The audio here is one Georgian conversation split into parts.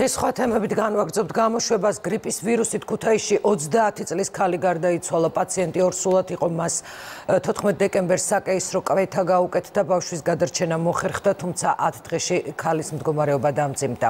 ხის სხვა თემებით განვაგრძობთ გამოშვებას. გრიპის ვირუსით ქუთაისში 30 წლის ქალი გარდაიცვალა. პაციენტი ორსულად იყო მას 14 დეკემბერს საკეისრო კვეთა გაუკეთდა ბავშვის გადარჩენა მოხერხდა თუმცა 10 დღეში ქალის მდგომარეობა დამძიმდა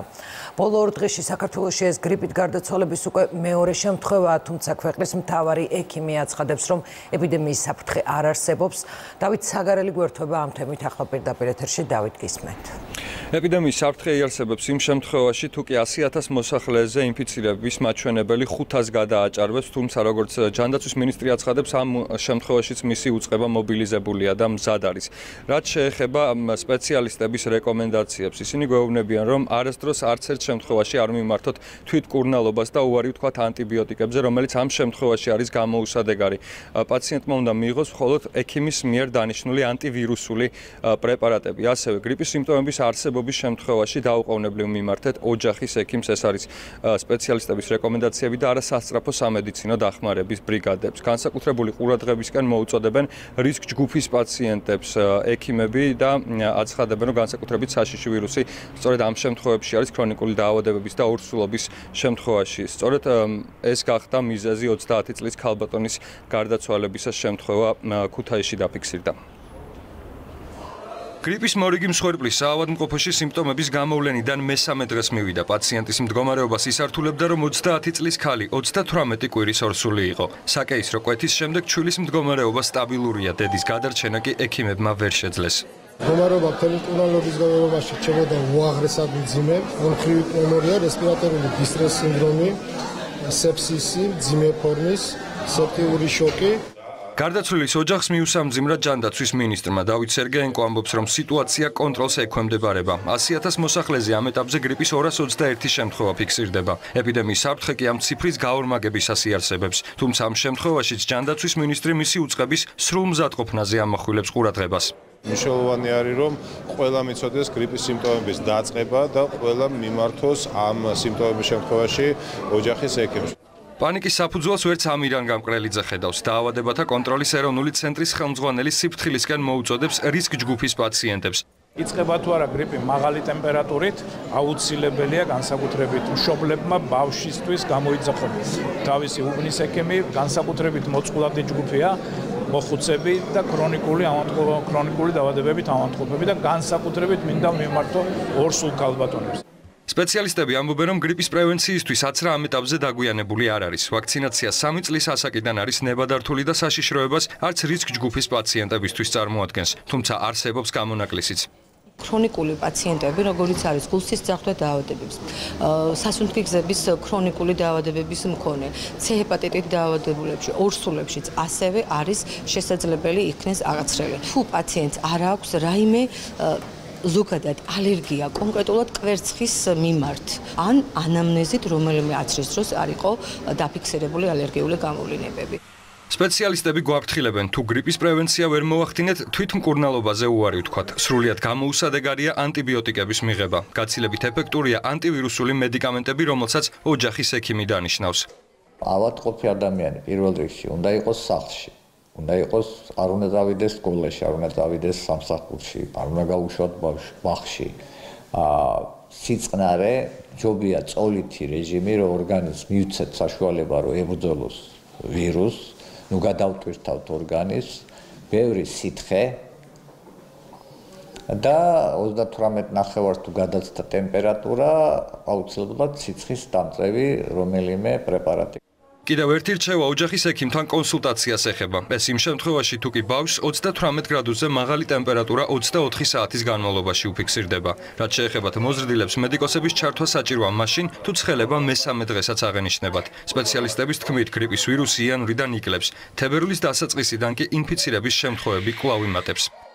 ბოლო ორ დღეში საქართველოში ეს გრიპით გარდაცვალების უკვე მეორე შემთხვევაა თუმცა ქვეყნის მთავარი ექიმი აცხადებს რომ ეპიდემიის საფრთხე არ არსებობს. დავით საგარელი გვერდება ამ თემით ახლა პირდაპირ ეთერში დავით გისმენთ ეპიდემიის საფრთხე იარსებებს იმ შემთხვევაში თუ კი 100000 მოსახლეზე ინფიცირების მაჩვენებელი 500 გადააჭარბებს, თუმცა როგორც ჯანდაცვის მინისტრი აცხადებს, ამ შემთხვევაშიც მისი უწყება მობილიზებულია და მზად არის. რაც შეეხება სპეციალისტების რეკომენდაციებს, ისინი გვეუბნებიან, რომ არასდროს არც ერთ შემთხვევაში არ მიმართოთ თვითკურნალობას და უარი ვთქვათ ანტიბიოტიკებზე, რომელიც ამ შემთხვევაში არის გამოუსადეგარი. პაციენტმა უნდა მიიღოს მხოლოდ ექიმის მიერ დანიშნული ანტივირუსული პრეპარატები. ასევე გრიპის სიმპტომების არსებობის შემთხვევაში დაუყოვნებლივ მიმართეთ ოჯახის ექიმს, ეს არის სპეციალისტების რეკომენდაციები და არასასწრაფო სამედიცინო დახმარების ბრიგადებს. განსაკუთრებული ყურადღებისკენ მოუწოდებენ რისკ ჯგუფის პაციენტებს ექიმები და აცხადებენ, რომ განსაკუთრებით საშიში ვირუსი სწორედ ამ შემთხვევებში არის ქრონიკული დაავადებების და ორსულობის შემთხვევაში. სწორედ ეს გახდა მიზეზი 30 წლის ქალბატონის გარდაცვალებისას შემთხვევა ქუთაისში დაფიქსირდა. გრიპის მორიგი მსხვერპლის საავადმყოფოში სიმპტომების გამოვლენიდან მესამე დღეს მივიდა. პაციენტის მდგომარეობას ისართულებდა რომ 30 წლის ქალი 38 კვირის ორსული იყო. საკეისრო კვეთის შემდეგ ჩვილის მდგომარეობა სტაბილურია. დედის გადარჩენა კი ექიმებმა ვერ შეძლეს. მდგომარეობა ფერიტურალობის განმავლობაში ჩემოდა უაღრესად მძიმე ონქრივი პნეუმონია რესპირატორული დისტრეს სინდრომი სეპსისი ძიმე ფორმის სეპტიური შოკი გარდაცვლილის ოჯახს მიუსამძიმრა ჯანდაცვის მინისტრმა დავით სერგეენკო ამბობს, რომ სიტუაცია კონტროლს ექვემდებარება. 100000 მოსახლეზე ამ ეტაპზე გრიპის 221 შემთხვევა ფიქსირდება. ეპიდემიის საფრთხე კი ამ ციფრის გაორმაგების ასიარსებებს. თუმცა ამ შემთხვევაშიც ჯანდაცვის მინისტრი მისი უწყების სრულ მზადყოფნაზე ამახვილებს ყურადღებას. მნიშვნელოვანი არის რომ ყველა მიცოდეს გრიპის სიმპტომების დაწყება და ყველა მიმართოს ამ სიმპტომების შემთხვევაში ოჯახის ექიმს. პანიკის საფუძველს ვერც ამირან გამკრელიძე ხედავს. დაავადებათა კონტროლის ეროვნული ცენტრის ხელმძღვანელი სიფრთხილისკენ მოუწოდებს რისკ ჯგუფის პაციენტებს. იწება თუ არა გრიპი მაღალი ტემპერატურით, აუცილებელია განსაკუთრებით მშობლებმა ბავშვისთვის გამოიძახონ თავისი უბნის ექიმი, განსაკუთრებით მოწყვლადი ჯგუფია, მოხუცები და ქრონიკული ავადმყოფები, ქრონიკული დაავადებებით ავადმყოფები და განსაკუთრებით მინდა მიმართო ორსულ ქალბატონებს. სპეციალისტები ამბობენ, რომ გრიპის პრევენციისთვის აცრა ამ ეტაპზე დაგვიანებული არ არის. ვაქცინაცია 3 წლის ასაკიდან არის ნებადართული და საშიშროებას არც რისკ ჯგუფის პაციენტებისთვის წარმოადგენს, თუმცა არსებობს გამონაკლისიც. ქრონიკული პაციენტები, როგორიც არის გულსის ძახვდა დაავადებებს, სასუნთქი გზების ქრონიკული დაავადებების მქონე, C ჰეპატიტით დაავადებულებში, ორსულებშიც ასევე არის შესაძლებელი იქნეს აღაცრელი. თუ პაციენტს არ აქვს რაიმე ზოგადად ალერგია კონკრეტულად კვერცხის მიმართ. ან ანამნეზით რომელიმე აცრის დროს არისო დაფიქსირებული ალერგიული გამოვლენებები სპეციალისტები გვაფრთხილებენ თუ გრიპის პრევენცია ვერ მოახდინეთ თვითმკურნალობაზე უარი ვთქვათ. სრულიად გამოუსადეგარია ანტიბიოტიკების მიღება. გაცილებით ეფექტურია ანტივირუსული მედიკამენტები რომელსაც ოჯახის ექიმი დანიშნავს. ავადმყოფი ადამიანი პირველ რიგში უნდა იყოს სახლში უნდა იყოს არ უნდა დავიდეს სკოლაში, არ უნდა დავიდეს სამსახურში, არ უნდა გაუშვათ ბაღში. აა სიწყნარე ჯობია წოლითი რეჟიმი, რომ ორგანიზმი მიუცეთ საშუალება, რომ ებრძოლოს ვირუსს, ნუ გადავტვირთავთ ორგანიზმს, ბევრი სითხე და 38 ნახევარს თუ გადაცდა ტემპერატურა, აუცილებლად სიცხის დამწევი რომელიმე პრეპარატი კიდევ ერთი რჩევა ოჯახის ექიმთან კონსულტაციას ეხება. ეს იმ შემთხვევაში თუ კი ბავშვს 38 გრადუსზე მაღალი ტემპერატურა 24 საათის განმავლობაში უფიქსირდება. რაც შეეხება მოზრდილებს მედიკოსების ჩართვა საჭიროა მაშინ, თუ ცხელება მესამე დღესაც აღენიშნებათ. სპეციალისტების თქმით, გრიპის ვირუსი იანვრიდან იკლებს. თებერვლის დასაწყისიდან კი ინფიცირების შემთხვევები კვლავ იმატებს.